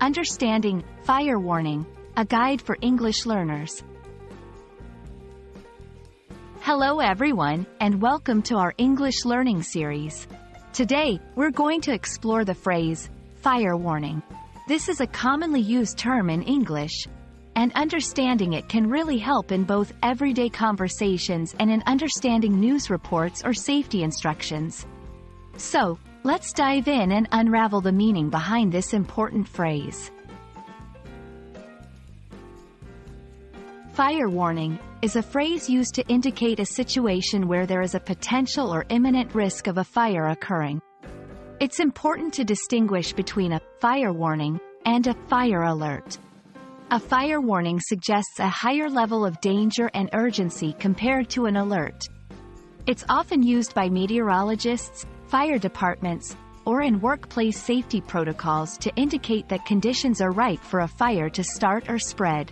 Understanding Fire Warning, a guide for English learners. Hello everyone, and welcome to our English learning series. Today, we're going to explore the phrase, fire warning. This is a commonly used term in English, and understanding it can really help in both everyday conversations and in understanding news reports or safety instructions. So, let's dive in and unravel the meaning behind this important phrase. Fire warning is a phrase used to indicate a situation where there is a potential or imminent risk of a fire occurring. It's important to distinguish between a fire warning and a fire alert. A fire warning suggests a higher level of danger and urgency compared to an alert. It's often used by meteorologists, fire departments, or in workplace safety protocols to indicate that conditions are ripe for a fire to start or spread.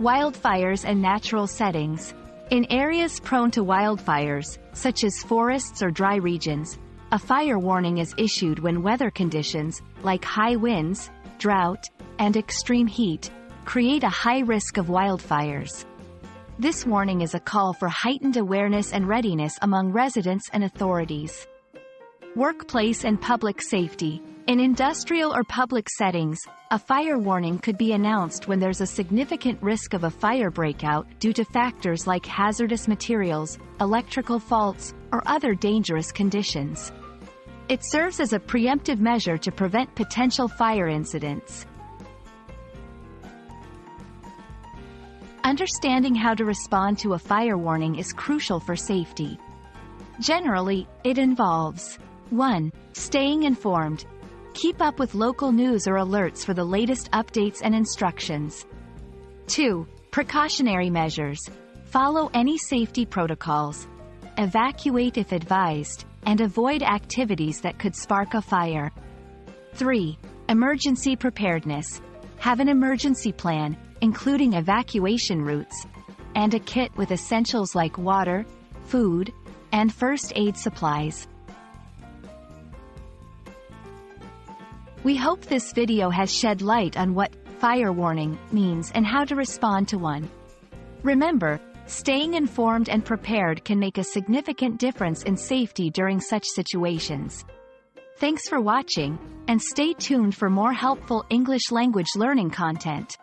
Wildfires and natural settings. In areas prone to wildfires, such as forests or dry regions, a fire warning is issued when weather conditions, like high winds, drought, and extreme heat, create a high risk of wildfires. This warning is a call for heightened awareness and readiness among residents and authorities. Workplace and public safety. In industrial or public settings, a fire warning could be announced when there's a significant risk of a fire breakout due to factors like hazardous materials, electrical faults, or other dangerous conditions. It serves as a preemptive measure to prevent potential fire incidents. Understanding how to respond to a fire warning is crucial for safety. Generally, it involves 1. Staying informed. Keep up with local news or alerts for the latest updates and instructions. 2. Precautionary measures. Follow any safety protocols. Evacuate if advised, and avoid activities that could spark a fire. 3. Emergency preparedness. Have an emergency plan, including evacuation routes, and a kit with essentials like water, food, and first aid supplies. We hope this video has shed light on what fire warning means and how to respond to one. Remember, staying informed and prepared can make a significant difference in safety during such situations. Thanks for watching, and stay tuned for more helpful English language learning content.